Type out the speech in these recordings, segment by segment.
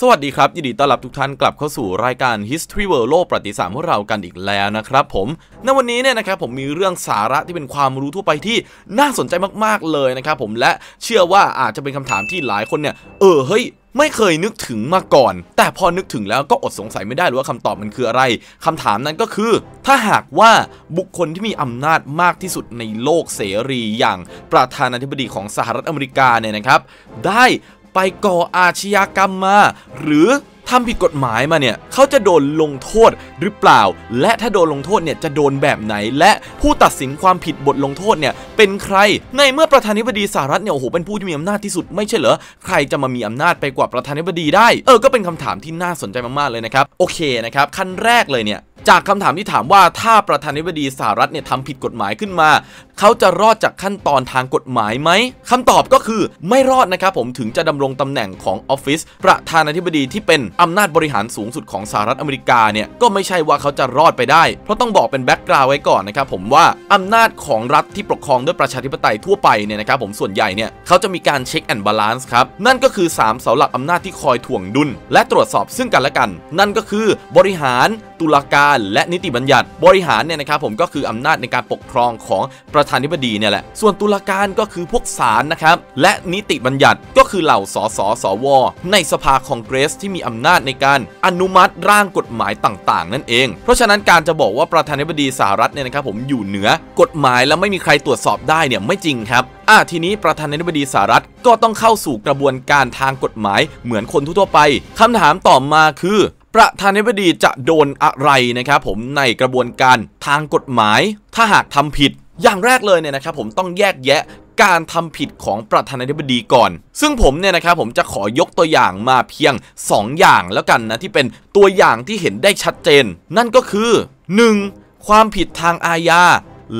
สวัสดีครับ ยินดีต้อนรับทุกท่านกลับเข้าสู่รายการ History World โลกประวัติศาสตร์ของเรากันอีกแล้วนะครับผมในวันนี้เนี่ยนะครับผมมีเรื่องสาระที่เป็นความรู้ทั่วไปที่น่าสนใจมากๆเลยนะครับผมและเชื่อว่าอาจจะเป็นคำถามที่หลายคนเนี่ย เออเฮ้ยไม่เคยนึกถึงมาก่อน แต่พอนึกถึงแล้วก็อดสงสัยไม่ได้ว่าคำตอบมันคืออะไรคำถามนั้นก็คือ ถ้าหากว่าบุคคลที่มีอำนาจมากที่สุดในโลกเสรีอย่างประธานาธิบดีของสหรัฐอเมริกาเนี่ยนะครับ ได้ ไปก่ออาชญากรรมมา หรือทำผิดกฎหมายมาเนี่ยเขาจะโดนลงโทษหรือเปล่า และถ้าโดนลงโทษเนี่ยจะโดนแบบไหน และผู้ตัดสินความผิดบทลงโทษเนี่ยเป็นใคร ในเมื่อประธานาธิบดีสหรัฐเนี่ยโอ้โหเป็นผู้ที่มีอำนาจที่สุดไม่ใช่เหรอใครจะมามีอำนาจไปกว่าประธานาธิบดีได้เออก็เป็นคำถามที่น่าสนใจมากๆเลยนะครับโอเคนะครับขั้นแรกเลยเนี่ยจากคำถามที่ถามว่าถ้าประธานาธิบดีสหรัฐเนี่ยทำผิดกฎหมายขึ้นมา เขาจะรอดจากขั้นตอนทางกฎหมายไหมคำตอบก็คือไม่รอดนะครับผมถึงจะดำรงตำแหน่งของออฟฟิศประธานาธิบดีที่เป็นอำนาจบริหารสูงสุดของสหรัฐอเมริกาเนี่ยก็ไม่ใช่ว่าเขาจะรอดไปได้ เพราะต้องบอกเป็น background ไว้ก่อนนะครับผมว่าอำนาจของรัฐที่ปกครองด้วยประชาธิปไตยทั่วไปเนี่ยนะครับผมส่วนใหญ่เนี่ยเขาจะมีการ check and balance ครับ นั่นก็คือ 3 เสาหลักอำนาจที่คอยถ่วงดุล และตรวจสอบซึ่งกันและกัน นั่นก็คือบริหารตุลาการและนิติบัญญัติ บริหารเนี่ยนะครับผมก็คืออำนาจในการปกครองของประธานาธิบดีเนี่ยแหละ ส่วนตุลาการก็คือพวกศาลนะครับ และนิติบัญญัติก็คือเหล่าสสสว ในสภาคองเกรสที่มีอำนาจในการอนุมัติร่างกฎหมายต่างๆ นั่นเอง เพราะฉะนั้นการจะบอกว่าประธานาธิบดีสหรัฐเนี่ยนะครับผมอยู่เหนือกฎหมายแล้วไม่มีใครตรวจสอบได้เนี่ยไม่จริงครับอะทีนี้ประธานาธิบดีสหรัฐก็ต้องเข้าสู่กระบวนการทางกฎหมายเหมือนคนทั่วไปคำถามต่อมาคือประธานาธิบดีจะโดนอะไรนะครับผมในกระบวนการทางกฎหมาย ถ้าหากทำผิด อย่างแรกเลยเนี่ยนะครับผมต้องแยกแยะการทำผิดของประธานาธิบดีก่อน ซึ่งผมเนี่ยนะครับผมจะขอยกตัวอย่างมาเพียง 2 อย่างแล้วกันนะที่เป็นตัวอย่างที่เห็นได้ชัดเจน นั่นก็คือ 1. ความผิดทางอาญา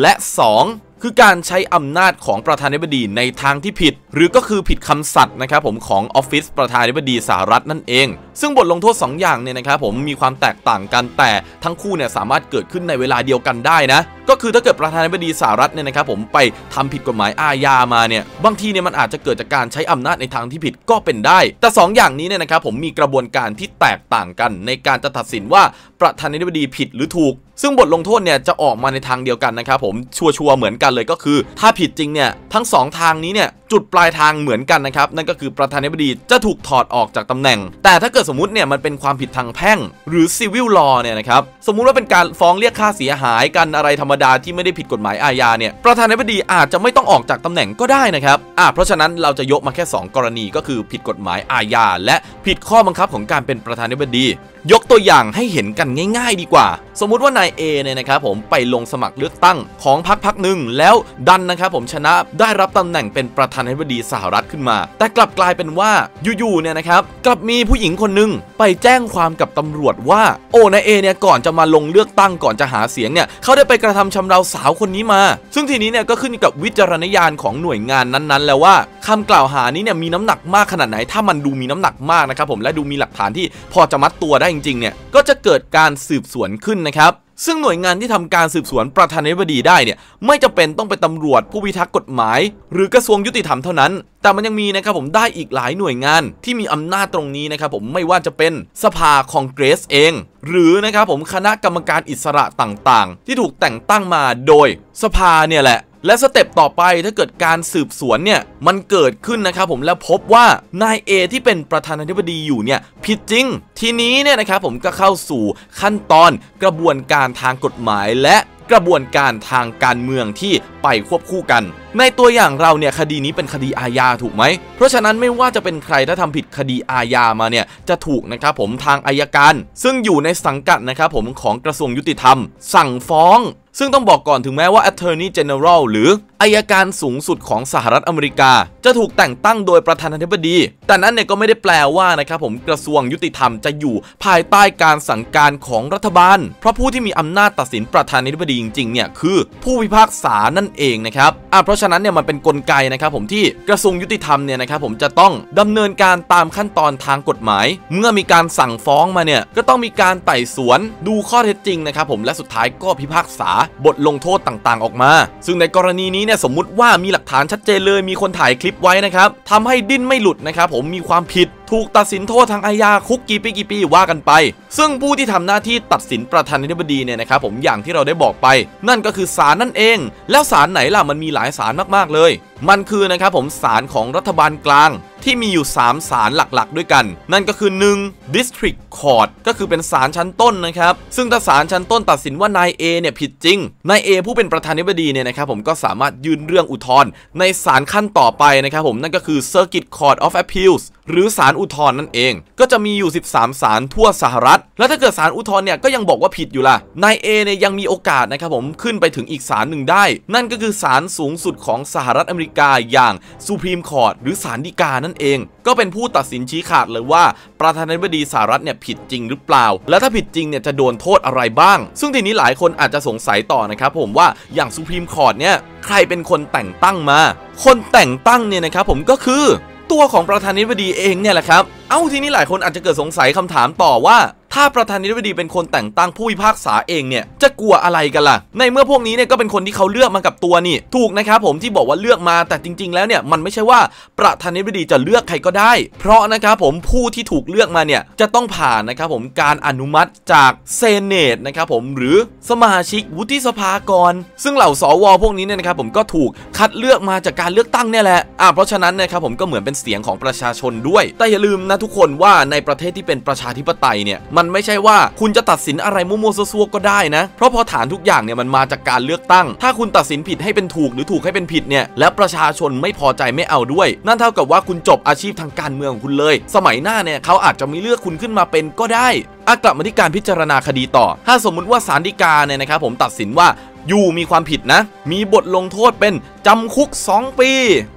และ 2. คือการใช้อำนาจของประธานาธิบดีในทางที่ผิด หรือก็คือผิดคำสัตย์นะครับผมของออฟฟิศประธานาธิบดีสหรัฐนั่นเอง ซึ่งบทลงโทษ 2 อย่างเนี่ยนะครับผมมีความแตกต่างกันแต่ทั้งคู่เนี่ยสามารถเกิดขึ้นในเวลาเดียวกันได้นะ ก็คือถ้าเกิดประธานาธิบดีสหรัฐเนี่ยนะครับผมไปทำผิดกฎหมายอาญามาเนี่ยบางทีเนี่ยมันอาจจะเกิดจากการใช้อำนาจในทางที่ผิดก็เป็นได้ แต่ 2 อย่างนี้เนี่ยนะครับผมมีกระบวนการที่แตกต่างกัน ในการจะตัดสินว่าประธานาธิบดีผิดหรือถูก ซึ่งบทลงโทษเนี่ยจะออกมาในทางเดียวกันนะครับผมชัวร์ๆเหมือนกันเลยก็คือ ถ้าผิดจริงเนี่ยทั้ง 2 ทางนี้เนี่ย จุดปลายทางเหมือนกันนะครับ นั่นก็คือประธานาธิบดีจะถูกถอดออกจากตำแหน่ง แต่ถ้าเกิดสมมติเนี่ยมันเป็นความผิดทางแพ่ง หรือ civil law เนี่ยนะครับสมมุติว่าเป็นการฟ้องเรียกค่าเสียหายกันอะไรธรรมดาที่ไม่ได้ผิดกฎหมายอาญาเนี่ยประธานาธิบดีอาจจะไม่ต้องออกจากตำแหน่งก็ได้นะครับอ่าเพราะฉะนั้นเราจะยกมาแค่ 2 กรณีก็คือผิดกฎหมายอาญาและผิดข้อบังคับของการเป็นประธานาธิบดี ยกตัวอย่างให้เห็นกันง่าย ๆ ดีกว่า สมมุติว่านายเอเนี่ยนะครับผมไปลงสมัครเลือกตั้งของพรรคพรรคหนึ่งแล้วดันนะครับผมชนะได้รับตำแหน่งเป็นประธานาธิบดีสหรัฐขึ้นมา แต่กลับกลายเป็นว่าอยู่ๆเนี่ยนะครับกลับมีผู้หญิงคนหนึ่งไปแจ้งความกับตำรวจว่าโอ้นายเอเนี่ยก่อนจะมาลงเลือกตั้งก่อนจะหาเสียงเนี่ยเขาได้ไปกระทำชำเราสาวคนนี้มา ซึ่งทีนี้เนี่ยก็ขึ้นกับวิจารณญาณของหน่วยงานนั้นๆ แล้วว่าคำกล่าวหานี้เนี่ยมีน้ำหนักมากขนาดไหน ถ้ามันดูมีน้ำหนักมากนะครับผมและดูมีหลักฐานที่พอจะมัดตัวได้จริงๆเนี่ยก็จะเกิดการสืบสวนขึ้นนะครับ ซึ่งหน่วยงานที่ทำการสืบสวนประธานาธิบดีได้เนี่ยไม่จำเป็นต้องเป็นตำรวจผู้พิทักษ์กฎหมาย หรือกระทรวงยุติธรรมเท่านั้น แต่มันยังมีนะครับผมได้อีกหลายหน่วยงานที่มีอำนาจตรงนี้นะครับผมไม่ว่าจะเป็นสภาคองเกรสเอง หรือนะครับผมคณะกรรมการอิสระต่างๆ ที่ถูกแต่งตั้งมาโดยสภาเนี่ยแหละ และสเต็ปต่อไปถ้าเกิดการสืบสวนเนี่ยมันเกิดขึ้นนะครับผมแล้วพบว่านายเอที่เป็นประธานาธิบดีอยู่เนี่ยผิดจริง ทีนี้เนี่ยนะครับผมก็เข้าสู่ขั้นตอนกระบวนการทางกฎหมายและกระบวนการทางการเมืองที่ไปควบคู่กัน ในตัวอย่างเราเนี่ยคดีนี้เป็นคดีอาญาถูกไหม เพราะฉะนั้นไม่ว่าจะเป็นใครถ้าทำผิดคดีอาญามาเนี่ยจะถูกนะครับผมทางอายการ ซึ่งอยู่ในสังกัดนะครับผมของกระทรวงยุติธรรม สั่งฟ้อง ซึ่งต้องบอกก่อนถึงแม้ว่า Attorney General หรืออายการสูงสุดของสหรัฐอเมริกา จะถูกแต่งตั้งโดยประธานาธิบดี แต่นั้นเนี่ยก็ไม่ได้แปลว่านะครับผมกระทรวงยุติธรรมจะอยู่ภายใต้การสั่งการของรัฐบาล เพราะผู้ที่มีอำนาจตัดสินประธานาธิบดีจริงๆเนี่ยคือผู้พิพากษานั่นเองนะครับอะเพราะฉะนั้นเนี่ยมันเป็นนกลไกนะครับผมที่กระทรวงยุติธรรมเนี่ยนะครับผมจะต้องดำเนินการตามขั้นตอนทางกฎหมาย เมื่อมีการสั่งฟ้องมาเนี่ยก็ต้องมีการไต่สวนดูข้อเท็จจริงนะครับผมและสุดท้ายก็พิพากษาบทลงโทษต่างๆ ออกมา ซึ่งในกรณีนี้เนี่ยสมมุติว่ามีหลักฐานชัดเจนเลยมีคนถ่ายคลิปไว้นะครับทำให้ดิ้นไม่หลุดนะครับผมมีความผิด ถูกตัดสินโทษทางอาญาคุกกี่ปีกี่ปีว่ากันไป ซึ่งผู้ที่ทำหน้าที่ตัดสินประธานาธิบดีเนี่ยนะครับผมอย่างที่เราได้บอกไป นั่นก็คือศาลนั่นเอง แล้วศาลไหนล่ะมันมีหลายศาลมากๆเลย มันคือนะครับผมศาลของรัฐบาลกลางที่มีอยู่ 3 ศาลหลักๆ ด้วยกัน นั่นก็คือ 1. District Court ก็คือเป็นศาลชั้นต้นนะครับ ซึ่งถ้าศาลชั้นต้นตัดสินว่านาย A เนี่ยผิดจริง นาย A ผู้เป็นประธานาธิบดีเนี่ยนะครับผมก็สามารถยื่นเรื่องอุทธรณ์ในศาลขั้นต่อไปนะครับผมนั่นก็คือ Circuit Court of Appeals หรือศาลอุทธรณ์นั่นเอง ก็จะมีอยู่ 13ศาลทั่วสหรัฐ แล้วถ้าเกิดศาลอุทธรณ์เนี่ยก็ยังบอกว่าผิดอยู่ล่ะนาย A เนี่ยยังมีโอกาสนะครับผมขึ้นไปถึงอีกศาลหนึ่งได้ นั่นก็คือศาลสูงสุดของสหรัฐอเมริกาอย่าง Supreme Court หรือศาลฎีกานั่นเอง ก็เป็นผู้ตัดสินชี้ขาดเลยว่าประธานาธิบดีสหรัฐเนี่ยผิดจริงหรือเปล่า และถ้าผิดจริงเนี่ยจะโดนโทษอะไรบ้าง ซึ่งทีนี้หลายคนอาจจะสงสัยต่อนะครับผมว่าอย่าง Supreme Court เนี่ยใครเป็นคนแต่งตั้งมา คนแต่งตั้งเนี่ยนะครับผมก็คือ ตัวของประธานาธิบดีเองเนี่ยแหละครับ เอ้าทีนี้หลายคนอาจจะเกิดสงสัยคำถามต่อว่า ถ้าประธานาธิบดีเป็นคนแต่งตั้งผู้พิพากษาเองเนี่ยจะกลัวอะไรกันล่ะ ในเมื่อพวกนี้เนี่ยก็เป็นคนที่เขาเลือกมากับตัวนี่ ถูกนะครับผมที่บอกว่าเลือกมาแต่จริง ๆ แล้วเนี่ยมันไม่ใช่ว่าประธานาธิบดีจะเลือกใครก็ได้ เพราะนะครับผมผู้ที่ถูกเลือกมาเนี่ยจะต้องผ่านนะครับผมการอนุมัติจากเซเนตนะครับผมหรือสมาชิกวุฒิสภาก่อนซึ่งเหล่าสวพวกนี้เนี่ยนะครับผมก็ถูกคัดเลือกมาจากการเลือกตั้งเนี่ยแหละอ่าเพราะฉะนั้นนะครับผมก็เหมือนเป็นเสียงของประชาชนด้วย แต่อย่าลืมนะทุกคนว่าในประเทศที่เป็นประชาธิปไตยเนี่ยมัันไม่ใช่ว่าคุณจะตัดสินอะไรมั่วๆซัวๆก็ได้นะ เพราะพอฐานทุกอย่างเนี่ยมันมาจากการเลือกตั้ง ถ้าคุณตัดสินผิดให้เป็นถูกหรือถูกให้เป็นผิดเนี่ยและประชาชนไม่พอใจไม่เอาด้วย นั่นเท่ากับว่าคุณจบอาชีพทางการเมืองของคุณเลย สมัยหน้าเนี่ยเขาอาจจะไม่เลือกคุณขึ้นมาเป็นก็ได้อากลับมาที่การพิจารณาคดีต่อ ถ้าสมมุติว่าศาลฎีกาเนี่ยนะครับผมตัดสินว่า อยู่มีความผิดนะ มีบทลงโทษเป็นจำคุก 2 ปี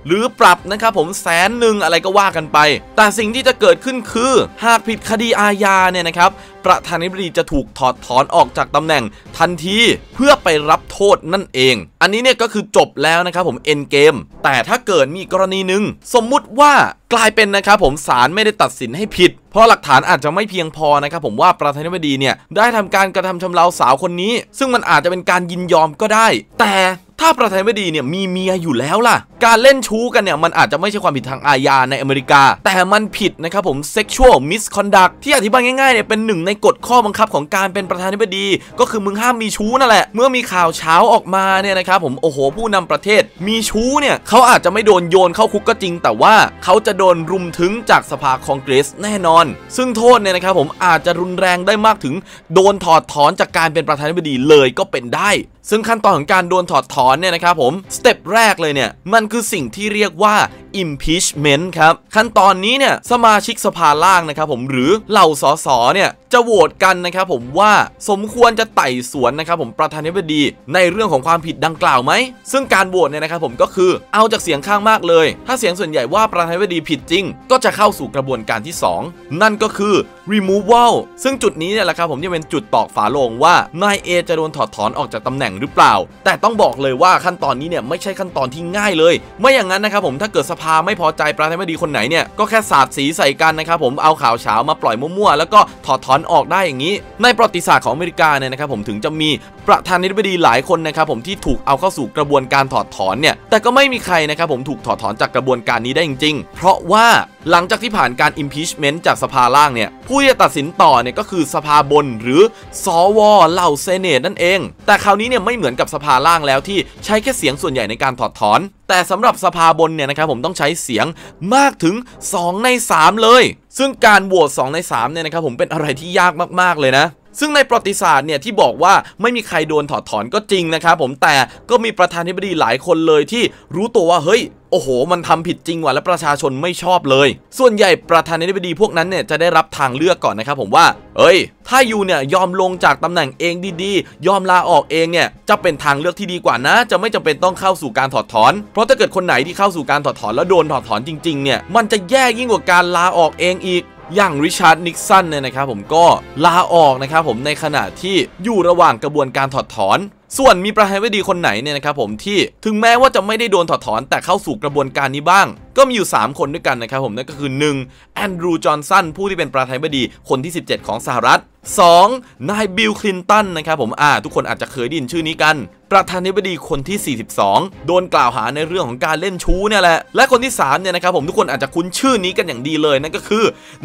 หรือปรับนะครับผมแสนหนึ่งอะไรก็ว่ากันไป แต่สิ่งที่จะเกิดขึ้นคือ หากผิดคดีอาญาเนี่ยนะครับ ประธานาธิบดีจะถูกถอดถอนออกจากตำแหน่งทันทีเพื่อไปรับโทษนั่นเอง อันนี้เนี่ยก็คือจบแล้วนะครับผมเอ็นเกมแต่ถ้าเกิดมีกรณีหนึ่งสมมุติว่ากลายเป็นนะครับผมศาลไม่ได้ตัดสินให้ผิด เพราะหลักฐานอาจจะไม่เพียงพอนะครับผมว่าประธานาธิบดีเนี่ยได้ทำการกระทำชำเราสาวคนนี้ ซึ่งมันอาจจะเป็นการยินยอมก็ได้ แต่ ถ้าประธานาธิบดีเนี่ยมีเมียอยู่แล้วล่ะ การเล่นชู้กันเนี่ยมันอาจจะไม่ใช่ความผิดทางอาญาในอเมริกา แต่มันผิดนะครับผม sexual misconduct ที่อธิบายง่ายๆเนี่ยเป็นหนึ่งในกฎข้อบังคับของการเป็นประธานาธิบดี ก็คือมึงห้ามมีชู้นั่นแหละ เมื่อมีข่าวเช้าออกมาเนี่ยนะครับผมโอ้โหผู้นำประเทศ มีชู้เนี่ยเขาอาจจะไม่โดนโยนเข้าคุกก็จริง แต่ว่าเขาจะโดนรุมถึงจากสภาคองเกรสแน่นอน ซึ่งโทษเนี่ยนะครับผมอาจจะรุนแรงได้มากถึง โดนถอดถอนจากการเป็นประธานาธิบดีเลยก็เป็นได้ ซึ่งขั้นตอนของการโดนถอดถอนเนี่ยนะครับผมสเต็ปแรกเลยเนี่ยมันคือสิ่งที่เรียกว่า impeachment ครับ ขั้นตอนนี้เนี่ยสมาชิกสภาล่างนะครับผมหรือเหล่าสสเนี่ยจะโหวตกันนะครับผมว่าสมควรจะไต่สวนนะครับผมประธานาธิบดีในเรื่องของความผิดดังกล่าวไหม ซึ่งการโหวตเนี่ยนะครับผมก็คือเอาจากเสียงข้างมากเลย ถ้าเสียงส่วนใหญ่ว่าประธานาธิบดีผิดจริง ก็จะเข้าสู่กระบวนการที่ 2 นั่นก็คือ removal ซึ่งจุดนี้เนี่ยแหละครับผมจะเป็นจุดตอกฝาโลงว่านายเอจะโดนถอดถอนออกจากตำแหน่งหรือเปล่า แต่ต้องบอกเลยว่าขั้นตอนนี้เนี่ยไม่ใช่ขั้นตอนที่ง่ายเลย ไม่อย่างนั้นนะครับผมถ้าเกิดสภาไม่พอใจประธานาธิบดีคนไหนเนี่ยก็แค่สาดสีใส่กันนะครับผมเอาข่าวเช้ามาปล่อยมั่วๆแล้วก็ถอดถอนออกได้อย่างนี้ ในประวัติศาสตร์ของอเมริกาเนี่ยนะครับผมถึงจะมีประธานาธิบดีหลายคนนะครับผมที่ถูกเอาเข้าสู่กระบวนการถอดถอนเนี่ยแต่ก็ไม่มีใครนะครับผมถูกถอดถอนจากกระบวนการนี้ได้จริง ๆ เพราะว่าหลังจากที่ผ่านการ impeachment จากสภาล่างเนี่ยผู้ที่จะตัดสินต่อเนี่ยก็คือสภาบนหรือสวเหล่าเซเนตนั่นเอง แต่คราวนี้เนี่ยไม่เหมือนกับสภาล่างแล้วที่ใช้แค่เสียงส่วนใหญ่ในการถอดถอนแต่สำหรับสภาบนเนี่ยนะครับผมต้องใช้เสียงมากถึง 2 ใน 3 เลย ซึ่งการโหวต2ใน3เนี่ยนะครับผมเป็นอะไรที่ยากมากๆเลยนะซึ่งในประวัติศาสตร์เนี่ยที่บอกว่าไม่มีใครโดนถอดถอนก็จริงนะครับผมแต่ก็มีประธานาธิบดีหลายคนเลยที่รู้ตัวว่าเฮ้ย อ้โห มันทำผิดจริงว่ะและประชาชนไม่ชอบเลย ส่วนใหญ่ประธานาธิบดีพวกนั้นเนี่ยจะได้รับทางเลือกก่อนนะครับผมว่า เอ้ย ถ้าอยู่เนี่ยยอมลงจากตำแหน่งเองดีๆ ยอมลาออกเองเนี่ยจะเป็นทางเลือกที่ดีกว่านะ จะไม่จำเป็นต้องเข้าสู่การถอดถอน เพราะถ้าเกิดคนไหนที่เข้าสู่การถอดถอนแล้วโดนถอดถอนจริงๆเนี่ยมันจะแย่ยิ่งกว่าการลาออกเองอีกอย่างริชาร์ดนิกสันเนี่ยนะครับผมก็ลาออกนะครับผมในขณะที่อยู่ระหว่างกระบวนการถอดถอนส่วนมีประธานาธิบดีคนไหนเนี่ยนะครับผมที่ถึงแม้ว่าจะไม่ได้โดนถอดถอนแต่เข้าสู่กระบวนการนี้บ้าง ก็มีอยู่ 3 คนด้วยกันนะครับผมนั่นก็คือ 1. แอนดรูว์จอห์นสันผู้ที่เป็นประธานาธิบดีคนที่ 17 ของสหรัฐ 2. นายบิลคลินตันนะครับผมอ่า ทุกคนอาจจะเคยได้ยินชื่อนี้กัน ประธานาธิบดีคนที่ 42 โดนกล่าวหาในเรื่องของการเล่นชู้เนี่ยแหละ และคนที่ 3 เนี่ยนะครับผมทุกคนอาจจะคุ้นชื่อนี้กันอย่างดีเลยนั่นก็คือ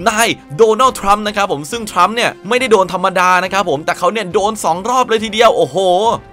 นายโดนัลด์ทรัมป์นะครับผมซึ่งทรัมป์เนี่ยไม่ได้โดนธรรมดานะครับผมแต่เขาเนี่ยโดน 2 รอบเลยทีเดียวโอ้โห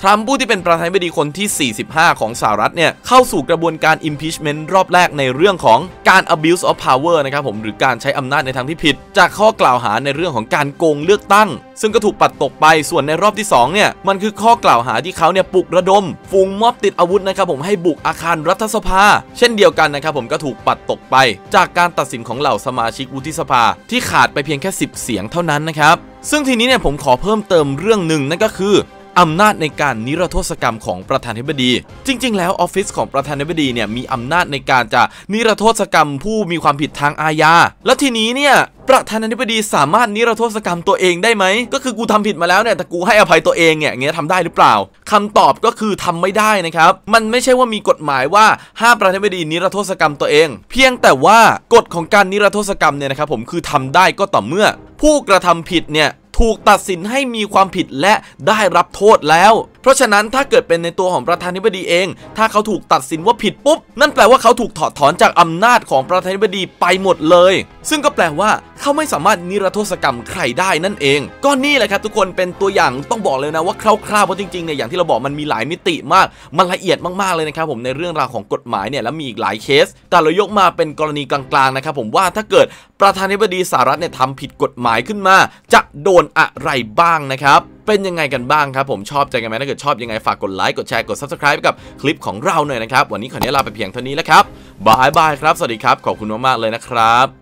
ทรัมป์ผู้ที่เป็นประธานาธิบดีคนที่ 45 ของสหรัฐเนี่ย เข้าสู่กระบวนการ impeachment รอบแรกในเรื่องของการ abuse of power นะครับผม หรือการใช้อำนาจในทางที่ผิด จากข้อกล่าวหาในเรื่องของการโกงเลือกตั้ง ซึ่งก็ถูกปัดตกไป ส่วนในรอบที่ 2 เนี่ย มันคือข้อกล่าวหาที่เขาเนี่ยปลุกระดมฝูงมอบติดอาวุธนะครับผมให้บุกอาคารรัฐสภา เช่นเดียวกันนะครับผมก็ถูกปัดตกไป จากการตัดสินของเหล่าสมาชิกวุฒิสภา ที่ขาดไปเพียงแค่ 10 เสียงเท่านั้นนะครับซึ่งทีนี้เนี่ยผมขอเพิ่มเติมเรื่องหนึ่งนั่นก็คือ อำนาจในการนิรโทษกรรมของประธานาธิบดี จริง ๆ แล้วออฟฟิศของประธานาธิบดีเนี่ยมีอำนาจในการจะนิรโทษกรรมผู้มีความผิดทางอาญา แล้วทีนี้เนี่ยประธานาธิบดีสามารถนิรโทษกรรมตัวเองได้ไหม ก็คือกูทำผิดมาแล้วเนี่ยแต่กูให้อภัยตัวเองเนี่ยเงี้ยทำได้หรือเปล่าคำตอบก็คือทำไม่ได้นะครับ มันไม่ใช่ว่ามีกฎหมายว่าห้ามประธานาธิบดีนิรโทษกรรมตัวเอง เพียงแต่ว่ากฎของการนิรโทษกรรมเนี่ยนะครับผมคือทำได้ก็ต่อเมื่อ ผู้กระทำผิดเนี่ย ถูกตัดสินให้มีความผิดและได้รับโทษแล้ว ราะฉะนั้นถ้าเกิดเป็นในตัวของประธานาธิบดีเอง ถ้าเขาถูกตัดสินว่าผิดปุ๊บ นั่นแปลว่าเขาถูกถอดถอนจากอำนาจของประธานาธิบดีไปหมดเลย ซึ่งก็แปลว่าเขาไม่สามารถนิรโทษกรรมใครได้นั่นเอง ก็นี่แหละครับทุกคนเป็นตัวอย่างต้องบอกเลยนะว่าคร่าวๆเพราะจริงๆเนี่ยอย่างที่เราบอกมันมีหลายมิติมาก มันละเอียดมากๆเลยนะครับผมในเรื่องราวของกฎหมายเนี่ยแล้วมีอีกหลายเคส แต่เรายกมาเป็นกรณีกลางๆนะครับผมว่าถ้าเกิดประธานาธิบดีสหรัฐเนี่ยทำผิดกฎหมายขึ้นมา จะโดนอะไรบ้างนะครับ เป็นยังไงกันบ้างครับผมชอบใจกันไหมถ้าเกิดชอบยังไงฝากกดไลค์กดแชร์กด subscribe กับคลิปของเราหน่อยนะครับวันนี้ขอเนี้ลาไปเพียงเท่านี้แล้วครับ bye bye ครับสวัสดีครับขอบคุณมากๆเลยนะครับ